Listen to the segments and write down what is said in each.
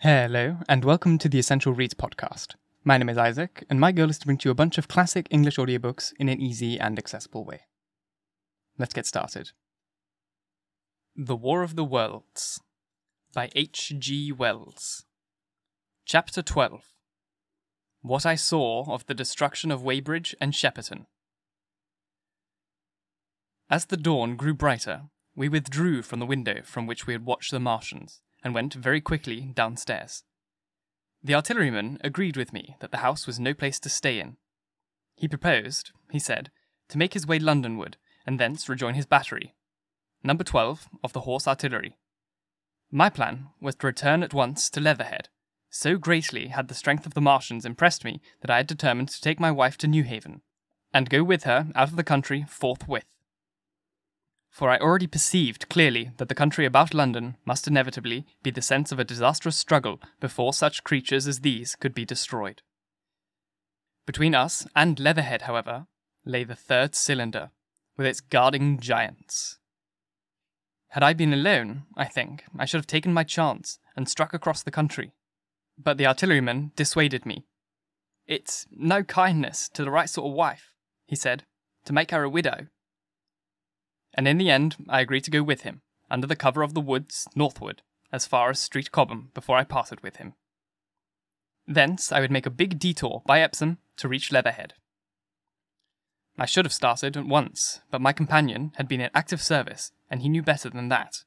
Hello, and welcome to the Essential Reads podcast. My name is Isaac, and my goal is to bring to you a bunch of classic English audiobooks in an easy and accessible way. Let's get started. The War of the Worlds by H. G. Wells. Chapter 12 What I Saw of the Destruction of Weybridge and Shepperton. As the dawn grew brighter, we withdrew from the window from which we had watched the Martians and went very quickly downstairs. The artilleryman agreed with me that the house was no place to stay in. He proposed, he said, to make his way Londonward and thence rejoin his battery, number 12 of the Horse Artillery. My plan was to return at once to Leatherhead. So greatly had the strength of the Martians impressed me that I had determined to take my wife to Newhaven, and go with her out of the country forthwith for I already perceived clearly that the country about London must inevitably be the sense of a disastrous struggle before such creatures as these could be destroyed. Between us and Leatherhead, however, lay the third cylinder, with its guarding giants. Had I been alone, I think, I should have taken my chance and struck across the country. But the artilleryman dissuaded me. It's no kindness to the right sort of wife, he said, to make her a widow and in the end I agreed to go with him, under the cover of the woods, northward, as far as Street Cobham before I parted with him. Thence I would make a big detour by Epsom to reach Leatherhead. I should have started at once, but my companion had been in active service, and he knew better than that.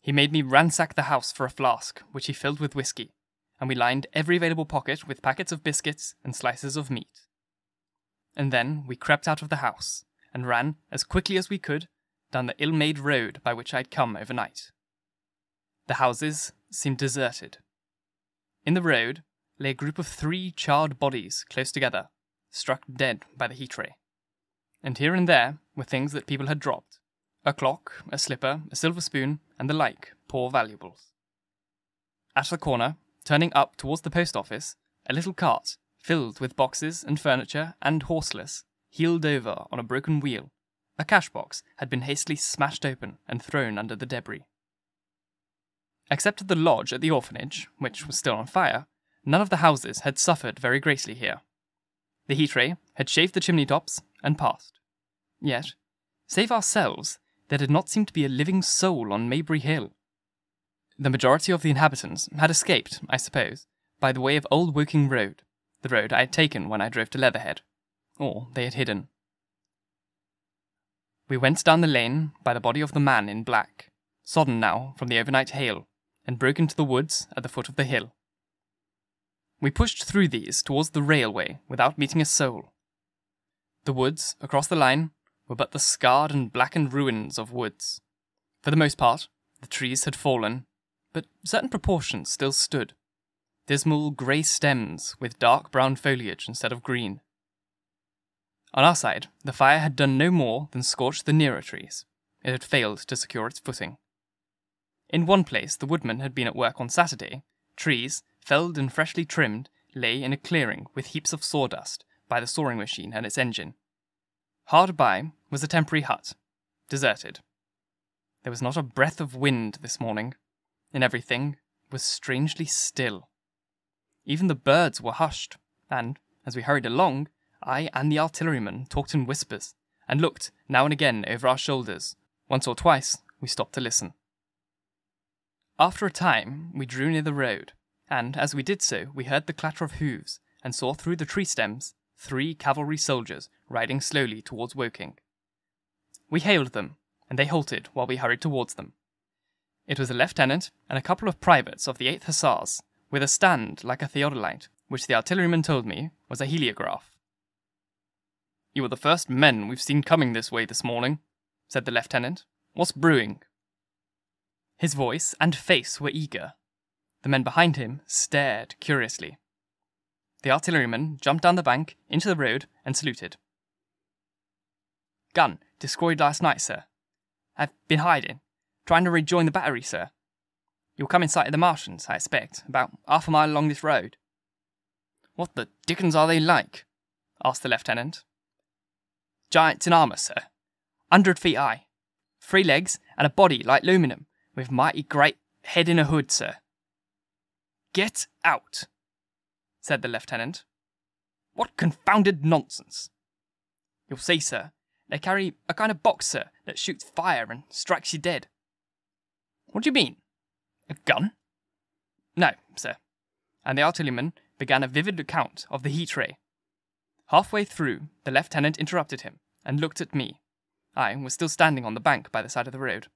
He made me ransack the house for a flask, which he filled with whisky, and we lined every available pocket with packets of biscuits and slices of meat. And then we crept out of the house, and ran as quickly as we could down the ill made road by which I had come overnight. The houses seemed deserted. In the road lay a group of three charred bodies close together, struck dead by the heat ray. And here and there were things that people had dropped a clock, a slipper, a silver spoon, and the like poor valuables. At the corner, turning up towards the post office, a little cart, filled with boxes and furniture and horseless, heeled over on a broken wheel. A cash box had been hastily smashed open and thrown under the debris. Except at the lodge at the orphanage, which was still on fire, none of the houses had suffered very greatly here. The heat ray had shaved the chimney tops and passed. Yet, save ourselves, there did not seem to be a living soul on Maybury Hill. The majority of the inhabitants had escaped, I suppose, by the way of Old Woking Road, the road I had taken when I drove to Leatherhead or they had hidden. We went down the lane by the body of the man in black, sodden now from the overnight hail, and broke into the woods at the foot of the hill. We pushed through these towards the railway without meeting a soul. The woods across the line were but the scarred and blackened ruins of woods. For the most part, the trees had fallen, but certain proportions still stood dismal grey stems with dark brown foliage instead of green. On our side, the fire had done no more than scorch the nearer trees. It had failed to secure its footing. In one place, the woodman had been at work on Saturday. Trees, felled and freshly trimmed, lay in a clearing with heaps of sawdust by the sawing machine and its engine. Hard by was a temporary hut, deserted. There was not a breath of wind this morning, and everything was strangely still. Even the birds were hushed, and, as we hurried along, I and the artilleryman talked in whispers, and looked now and again over our shoulders. Once or twice we stopped to listen. After a time, we drew near the road, and as we did so, we heard the clatter of hoofs, and saw through the tree stems three cavalry soldiers riding slowly towards Woking. We hailed them, and they halted while we hurried towards them. It was a lieutenant and a couple of privates of the 8th Hussars, with a stand like a theodolite, which the artilleryman told me was a heliograph. You are the first men we've seen coming this way this morning, said the lieutenant. What's brewing? His voice and face were eager. The men behind him stared curiously. The artilleryman jumped down the bank into the road and saluted. Gun destroyed last night, sir. I've been hiding, trying to rejoin the battery, sir. You'll come in sight of the Martians, I expect, about half a mile along this road. What the dickens are they like? asked the lieutenant. Giants in armour, sir. Hundred feet high. Three legs and a body like aluminum, with mighty great head in a hood, sir. Get out, said the lieutenant. What confounded nonsense! You'll see, sir, they carry a kind of box, sir, that shoots fire and strikes you dead. What do you mean? A gun? No, sir. And the artilleryman began a vivid account of the heat ray. Halfway through, the lieutenant interrupted him and looked at me. I was still standing on the bank by the side of the road.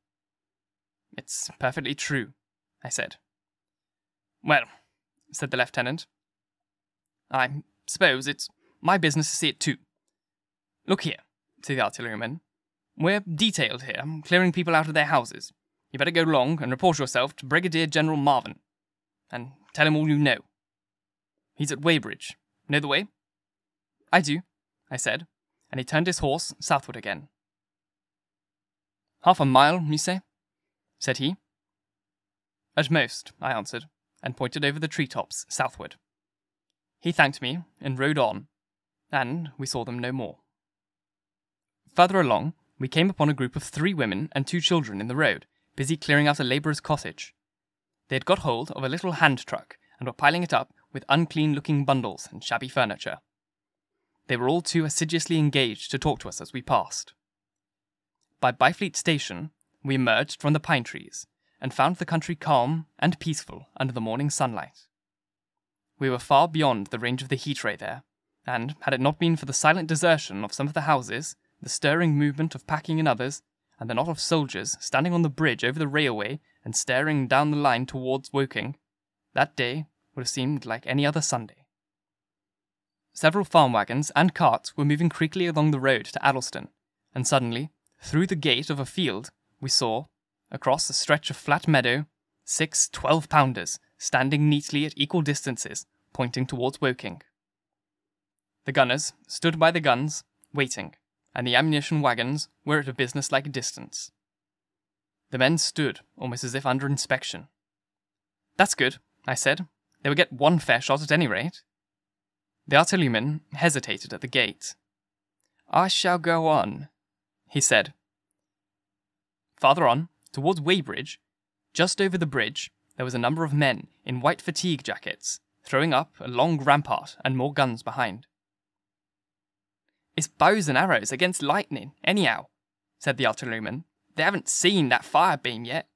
It's perfectly true, I said. Well, said the lieutenant, I suppose it's my business to see it too. Look here, said the artilleryman. We're detailed here, clearing people out of their houses. You better go along and report yourself to Brigadier General Marvin, and tell him all you know. He's at Weybridge. Know the way? I do, I said, and he turned his horse southward again. Half a mile, you say? said he. At most, I answered, and pointed over the tree tops southward. He thanked me and rode on, and we saw them no more. Further along, we came upon a group of three women and two children in the road, busy clearing out a labourer's cottage. They had got hold of a little hand truck and were piling it up with unclean looking bundles and shabby furniture. They were all too assiduously engaged to talk to us as we passed. By Byfleet Station, we emerged from the pine trees and found the country calm and peaceful under the morning sunlight. We were far beyond the range of the heat ray there, and had it not been for the silent desertion of some of the houses, the stirring movement of packing in others, and the knot of soldiers standing on the bridge over the railway and staring down the line towards Woking, that day would have seemed like any other Sunday. Several farm wagons and carts were moving creakily along the road to Addlestone, and suddenly, through the gate of a field, we saw, across a stretch of flat meadow, six twelve pounders standing neatly at equal distances, pointing towards Woking. The gunners stood by the guns, waiting, and the ammunition wagons were at a business-like distance. The men stood almost as if under inspection. That's good, I said. They would get one fair shot at any rate. The artilleryman hesitated at the gate. I shall go on, he said. Farther on, towards Weybridge, just over the bridge, there was a number of men in white fatigue jackets, throwing up a long rampart and more guns behind. It's bows and arrows against lightning, anyhow, said the artilleryman. They haven't seen that fire beam yet.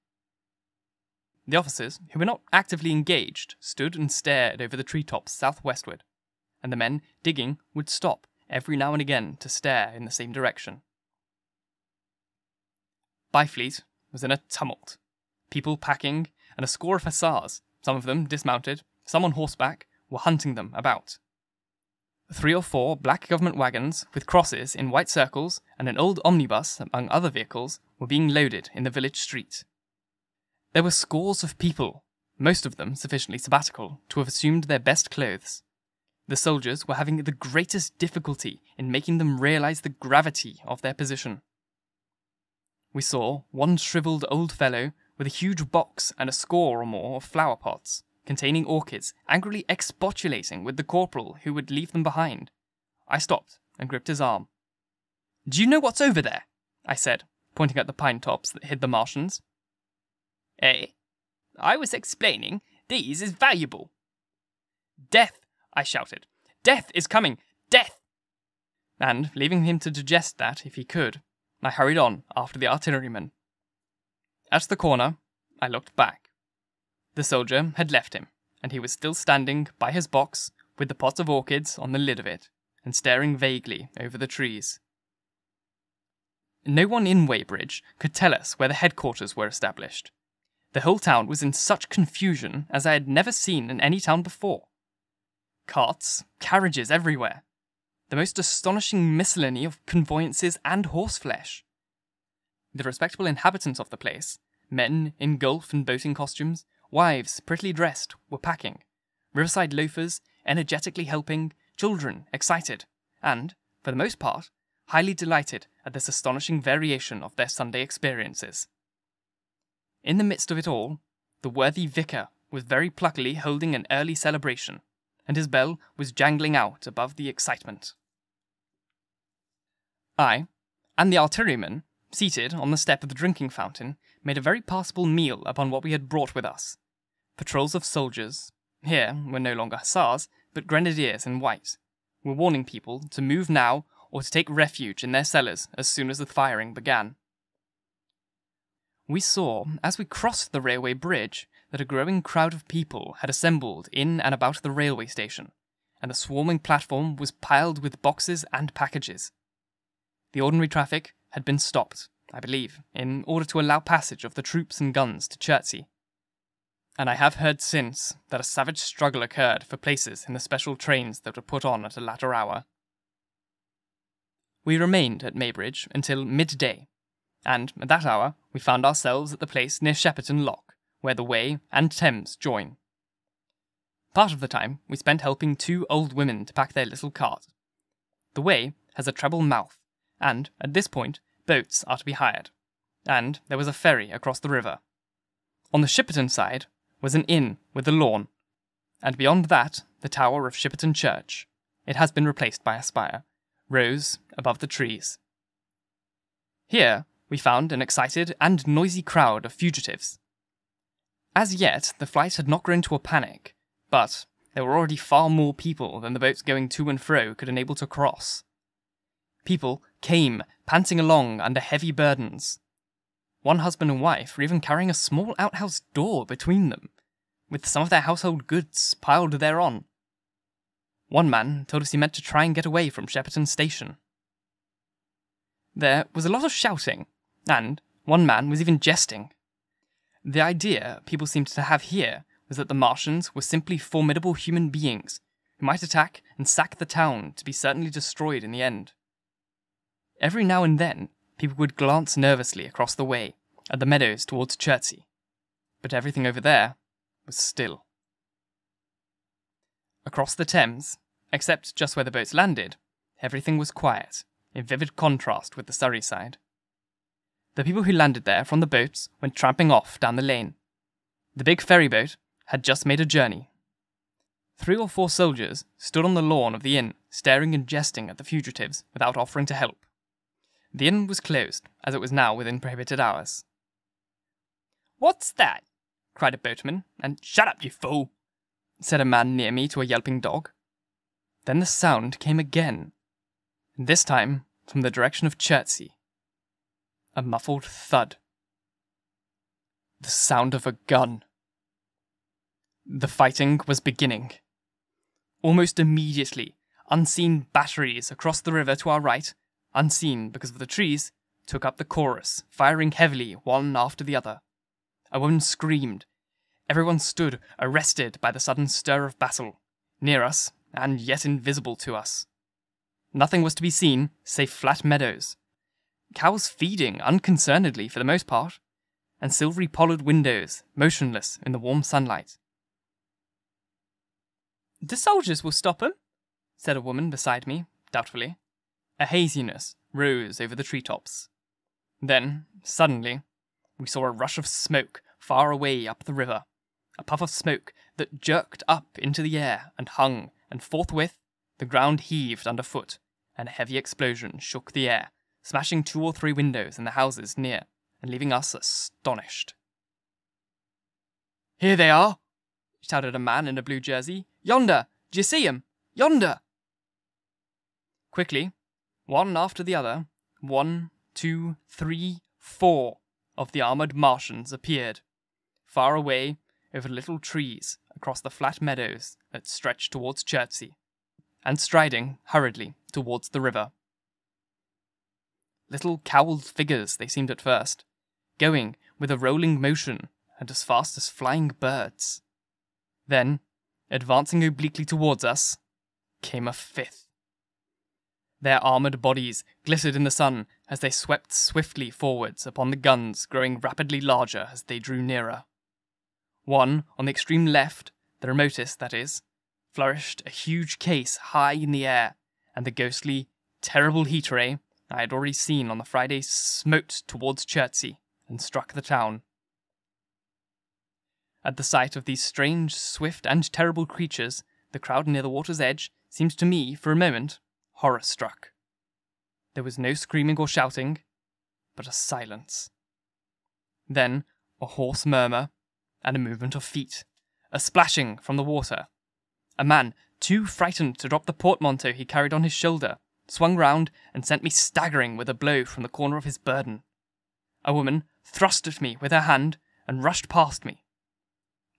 The officers, who were not actively engaged, stood and stared over the treetops southwestward, and the men digging would stop every now and again to stare in the same direction. Byfleet was in a tumult. People packing, and a score of hussars, some of them dismounted, some on horseback, were hunting them about. Three or four black government wagons with crosses in white circles and an old omnibus, among other vehicles, were being loaded in the village street. There were scores of people, most of them sufficiently sabbatical to have assumed their best clothes. The soldiers were having the greatest difficulty in making them realize the gravity of their position. We saw one shriveled old fellow with a huge box and a score or more of flower pots containing orchids, angrily expostulating with the corporal who would leave them behind. I stopped and gripped his arm. Do you know what's over there? I said, pointing at the pine tops that hid the Martians. Eh? I was explaining these is valuable. Death, I shouted. Death is coming! Death! And, leaving him to digest that if he could, I hurried on after the artilleryman. At the corner, I looked back. The soldier had left him, and he was still standing by his box with the pot of orchids on the lid of it, and staring vaguely over the trees. No one in Weybridge could tell us where the headquarters were established. The whole town was in such confusion as I had never seen in any town before. Carts, carriages everywhere. The most astonishing miscellany of conveyances and horseflesh. The respectable inhabitants of the place, men in golf and boating costumes, Wives, prettily dressed, were packing. Riverside loafers, energetically helping, children, excited, and, for the most part, highly delighted at this astonishing variation of their Sunday experiences. In the midst of it all, the worthy vicar was very pluckily holding an early celebration, and his bell was jangling out above the excitement. I, and the artilleryman, seated on the step of the drinking fountain, made a very passable meal upon what we had brought with us patrols of soldiers, here were no longer hussars, but grenadiers in white, were warning people to move now or to take refuge in their cellars as soon as the firing began. We saw, as we crossed the railway bridge, that a growing crowd of people had assembled in and about the railway station, and the swarming platform was piled with boxes and packages. The ordinary traffic had been stopped, I believe, in order to allow passage of the troops and guns to Chertsey. And I have heard since that a savage struggle occurred for places in the special trains that were put on at a latter hour. We remained at Weybridge until midday, and at that hour we found ourselves at the place near Shepperton Lock, where the Wey and Thames join. Part of the time we spent helping two old women to pack their little cart. The Wey has a treble mouth, and at this point boats are to be hired, and there was a ferry across the river. On the Shepperton side was an inn with a lawn, and beyond that the tower of Shepperton Church. It has been replaced by a spire, rose above the trees. Here we found an excited and noisy crowd of fugitives. As yet, the flight had not grown to a panic, but there were already far more people than the boats going to and fro could enable to cross. People came, panting along under heavy burdens. One husband and wife were even carrying a small outhouse door between them, with some of their household goods piled thereon. One man told us he meant to try and get away from Shepperton Station. There was a lot of shouting, and one man was even jesting. The idea people seemed to have here was that the Martians were simply formidable human beings who might attack and sack the town to be certainly destroyed in the end. Every now and then, people would glance nervously across the way at the meadows towards Chertsey, but everything over there was still. Across the Thames, except just where the boats landed, everything was quiet, in vivid contrast with the Surrey side. The people who landed there from the boats went tramping off down the lane. The big ferry boat had just made a journey. Three or four soldiers stood on the lawn of the inn, staring and jesting at the fugitives without offering to help. The inn was closed, as it was now within prohibited hours. What's that? cried a boatman, and shut up, you fool, said a man near me to a yelping dog. Then the sound came again, and this time from the direction of Chertsey. A muffled thud. The sound of a gun. The fighting was beginning. Almost immediately, unseen batteries across the river to our right, unseen because of the trees, took up the chorus, firing heavily one after the other. A woman screamed. Everyone stood, arrested by the sudden stir of battle, near us, and yet invisible to us. Nothing was to be seen save flat meadows, cows feeding unconcernedly for the most part, and silvery pollard willows motionless in the warm sunlight. The soldiers will stop 'em, said a woman beside me, doubtfully. A haziness rose over the treetops. Then, suddenly, we saw a rush of smoke far away up the river, a puff of smoke that jerked up into the air and hung, and forthwith the ground heaved underfoot, and a heavy explosion shook the air, smashing two or three windows in the houses near, and leaving us astonished. Here they are, shouted a man in a blue jersey. Yonder! D'ye see 'em? Yonder! Quickly, one after the other, one, two, three, four of the armored Martians appeared, far away over little trees across the flat meadows that stretched towards Chertsey, and striding hurriedly towards the river. Little cowled figures they seemed at first, going with a rolling motion and as fast as flying birds. Then, advancing obliquely towards us, came a fifth. Their armoured bodies glittered in the sun as they swept swiftly forwards upon the guns growing rapidly larger as they drew nearer. One, on the extreme left, the remotest, that is, flourished a huge case high in the air, and the ghostly, terrible heat ray I had already seen on the Friday smote towards Chertsey and struck the town. At the sight of these strange, swift, and terrible creatures, the crowd near the water's edge seemed to me, for a moment, horror struck. There was no screaming or shouting, but a silence. Then a hoarse murmur, and a movement of feet, a splashing from the water. A man, too frightened to drop the portmanteau he carried on his shoulder, swung round and sent me staggering with a blow from the corner of his burden. A woman thrust at me with her hand and rushed past me.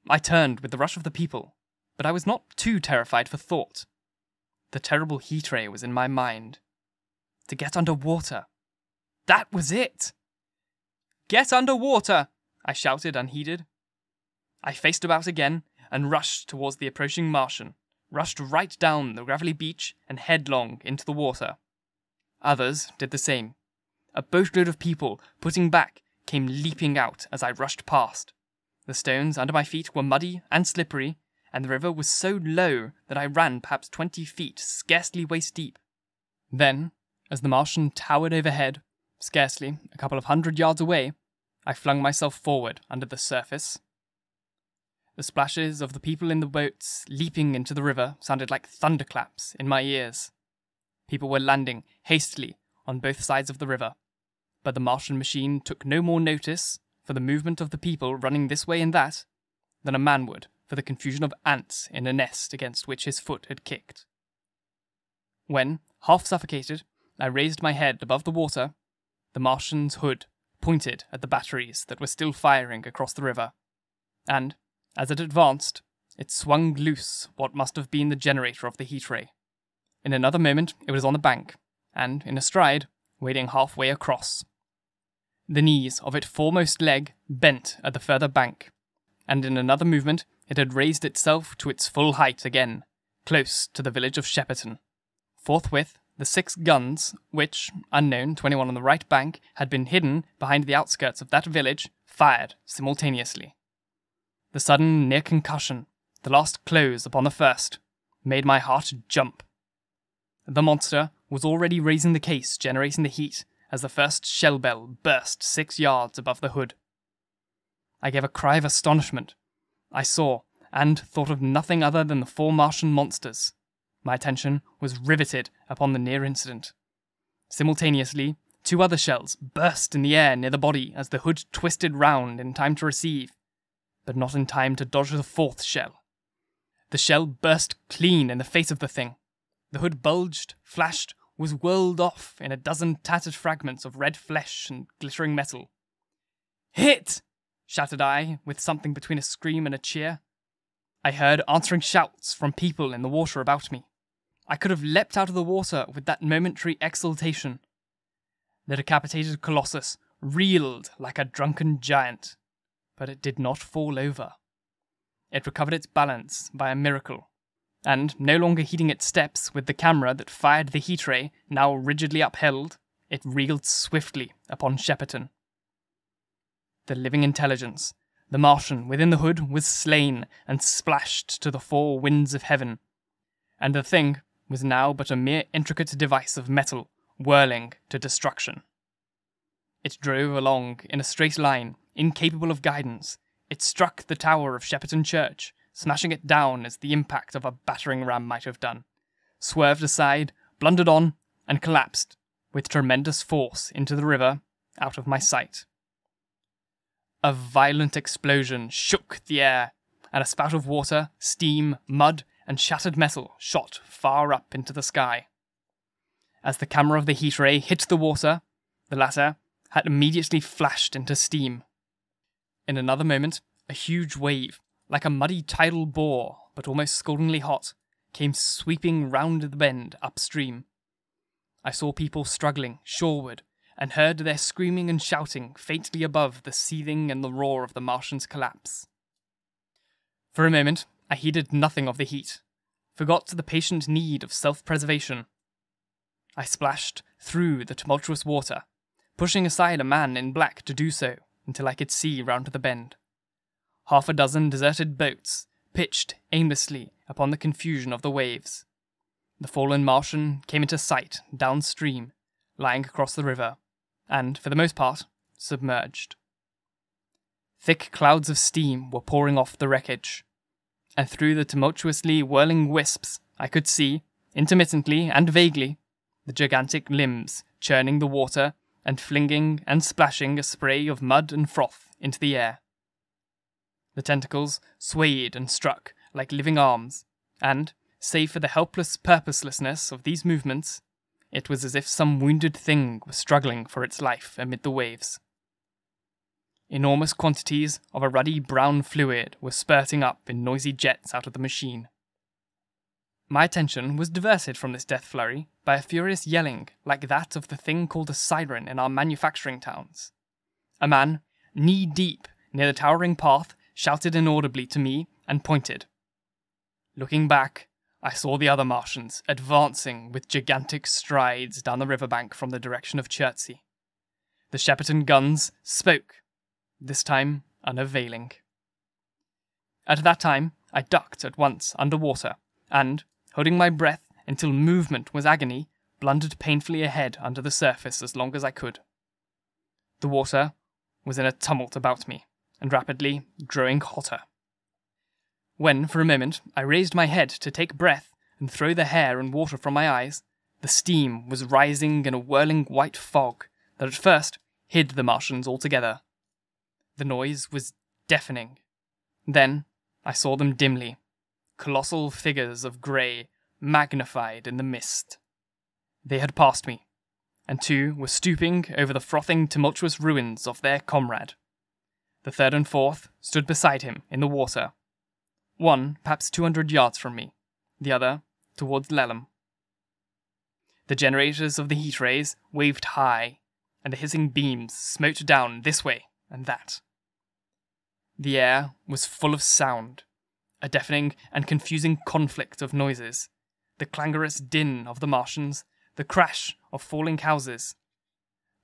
I turned with the rush of the people, but I was not too terrified for thought. The terrible heat ray was in my mind. To get under water. That was it! Get under water! I shouted unheeded. I faced about again and rushed towards the approaching Martian, rushed right down the gravelly beach and headlong into the water. Others did the same. A boatload of people, putting back, came leaping out as I rushed past. The stones under my feet were muddy and slippery, and the river was so low that I ran perhaps twenty feet, scarcely waist deep. Then, as the Martian towered overhead, scarcely a couple of hundred yards away, I flung myself forward under the surface. The splashes of the people in the boats leaping into the river sounded like thunderclaps in my ears. People were landing hastily on both sides of the river, but the Martian machine took no more notice for the movement of the people running this way and that than a man would for the confusion of ants in a nest against which his foot had kicked. When, half suffocated, I raised my head above the water, the Martian's hood pointed at the batteries that were still firing across the river, and, as it advanced, it swung loose what must have been the generator of the heat ray. In another moment, it was on the bank, and, in a stride, wading halfway across. The knees of its foremost leg bent at the further bank, and in another movement it had raised itself to its full height again, close to the village of Shepperton. Forthwith, the six guns, which, unknown to anyone on the right bank, had been hidden behind the outskirts of that village, fired simultaneously. The sudden near concussion, the last close upon the first, made my heart jump. The monster was already raising the case, generating the heat, as the first shell bell burst six yards above the hood. I gave a cry of astonishment, I saw, and thought of nothing other than the four Martian monsters. My attention was riveted upon the near incident. Simultaneously, two other shells burst in the air near the body as the hood twisted round in time to receive, but not in time to dodge the fourth shell. The shell burst clean in the face of the thing. The hood bulged, flashed, was whirled off in a dozen tattered fragments of red flesh and glittering metal. Hit! shouted I, with something between a scream and a cheer. I heard answering shouts from people in the water about me. I could have leapt out of the water with that momentary exultation. The decapitated colossus reeled like a drunken giant, but it did not fall over. It recovered its balance by a miracle, and, no longer heeding its steps with the camera that fired the heat ray now rigidly upheld, it reeled swiftly upon Shepperton the living intelligence. The Martian within the hood was slain and splashed to the four winds of heaven. And the thing was now but a mere intricate device of metal, whirling to destruction. It drove along in a straight line, incapable of guidance. It struck the tower of Shepperton Church, smashing it down as the impact of a battering ram might have done, swerved aside, blundered on, and collapsed, with tremendous force, into the river, out of my sight. A violent explosion shook the air, and a spout of water, steam, mud, and shattered metal shot far up into the sky. As the camera of the heat ray hit the water, the latter had immediately flashed into steam. In another moment, a huge wave, like a muddy tidal bore, but almost scaldingly hot, came sweeping round the bend upstream. I saw people struggling shoreward and heard their screaming and shouting faintly above the seething and the roar of the Martian's collapse. For a moment, I heeded nothing of the heat, forgot the patient need of self preservation. I splashed through the tumultuous water, pushing aside a man in black to do so until I could see round the bend. Half a dozen deserted boats pitched aimlessly upon the confusion of the waves. The fallen Martian came into sight downstream, lying across the river, and, for the most part, submerged. Thick clouds of steam were pouring off the wreckage, and through the tumultuously whirling wisps I could see, intermittently and vaguely, the gigantic limbs churning the water and flinging and splashing a spray of mud and froth into the air. The tentacles swayed and struck like living arms, and, save for the helpless purposelessness of these movements, it was as if some wounded thing was struggling for its life amid the waves. Enormous quantities of a ruddy brown fluid were spurting up in noisy jets out of the machine. My attention was diverted from this death flurry by a furious yelling like that of the thing called a siren in our manufacturing towns. A man, knee deep near the towering path, shouted inaudibly to me and pointed. Looking back, I saw the other Martians advancing with gigantic strides down the riverbank from the direction of Chertsey. The Shepperton guns spoke, this time unavailing. At that time, I ducked at once under water, and, holding my breath until movement was agony, blundered painfully ahead under the surface as long as I could. The water was in a tumult about me, and rapidly growing hotter. When, for a moment, I raised my head to take breath and throw the hair and water from my eyes, the steam was rising in a whirling white fog that at first hid the Martians altogether. The noise was deafening. Then I saw them dimly, colossal figures of grey, magnified in the mist. They had passed me, and two were stooping over the frothing, tumultuous ruins of their comrade. The third and fourth stood beside him in the water, one perhaps 200 yards from me, the other towards Laleham. The generators of the heat rays waved high, and the hissing beams smote down this way and that. The air was full of sound, a deafening and confusing conflict of noises, the clangorous din of the Martians, the crash of falling houses,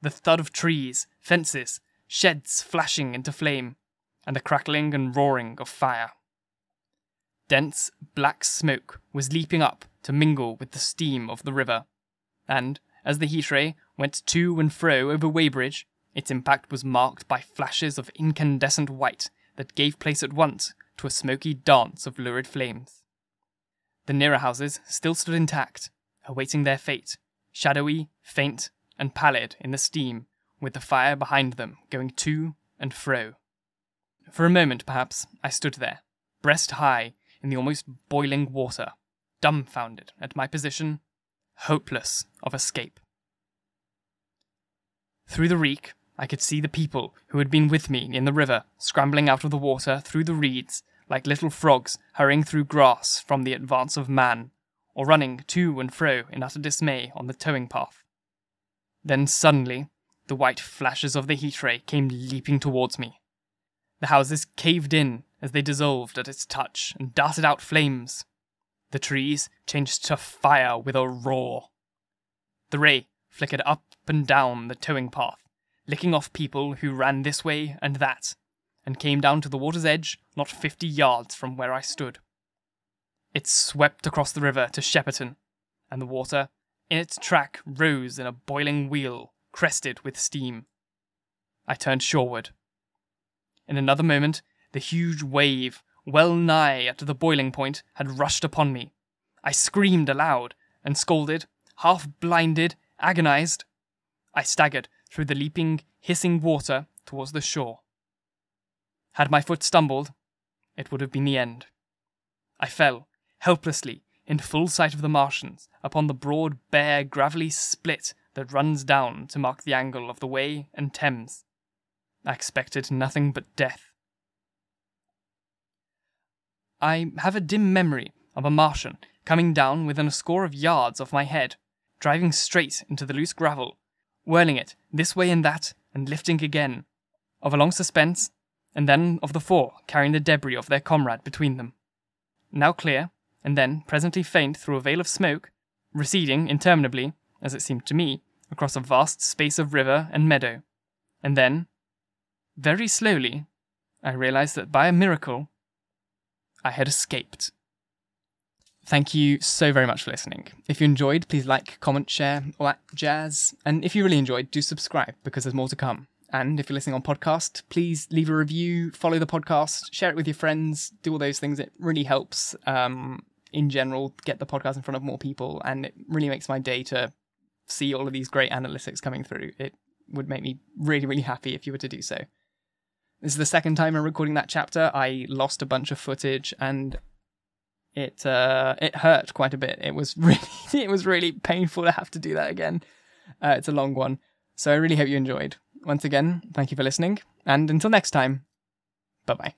the thud of trees, fences, sheds flashing into flame, and the crackling and roaring of fire. Dense black smoke was leaping up to mingle with the steam of the river, and as the heat ray went to and fro over Weybridge, its impact was marked by flashes of incandescent white that gave place at once to a smoky dance of lurid flames. The nearer houses still stood intact, awaiting their fate, shadowy, faint, and pallid in the steam, with the fire behind them going to and fro. For a moment, perhaps, I stood there, breast high, in the almost boiling water, dumbfounded at my position, hopeless of escape. Through the reek, I could see the people who had been with me in the river scrambling out of the water through the reeds like little frogs hurrying through grass from the advance of man, or running to and fro in utter dismay on the towing path. Then suddenly, the white flashes of the heat ray came leaping towards me. The houses caved in as they dissolved at its touch and darted out flames. The trees changed to fire with a roar. The ray flickered up and down the towing path, licking off people who ran this way and that, and came down to the water's edge not fifty yards from where I stood. It swept across the river to Shepperton, and the water in its track rose in a boiling wheel, crested with steam. I turned shoreward. In another moment, the huge wave, well nigh at the boiling point, had rushed upon me. I screamed aloud, and scolded, half blinded, agonized. I staggered through the leaping, hissing water towards the shore. Had my foot stumbled, it would have been the end. I fell, helplessly, in full sight of the Martians, upon the broad, bare, gravelly split that runs down to mark the angle of the Wey and Thames. I expected nothing but death. I have a dim memory of a Martian coming down within a score of yards of my head, driving straight into the loose gravel, whirling it this way and that, and lifting again, of a long suspense, and then of the four carrying the debris of their comrade between them. Now clear, and then presently faint through a veil of smoke, receding interminably, as it seemed to me, across a vast space of river and meadow. And then, very slowly, I realized that by a miracle, I had escaped. Thank you so very much for listening. If you enjoyed, please like, comment, share, all that jazz. And if you really enjoyed, do subscribe because there's more to come. And if you're listening on podcast, please leave a review, follow the podcast, share it with your friends, do all those things. It really helps um, in general get the podcast in front of more people. And it really makes my day to see all of these great analytics coming through. It would make me really, really happy if you were to do so. This is the second time I'm recording that chapter. I lost a bunch of footage and it uh, it hurt quite a bit. It was really it was really painful to have to do that again. Uh, it's a long one, so I really hope you enjoyed. Once again, thank you for listening, and until next time, bye bye.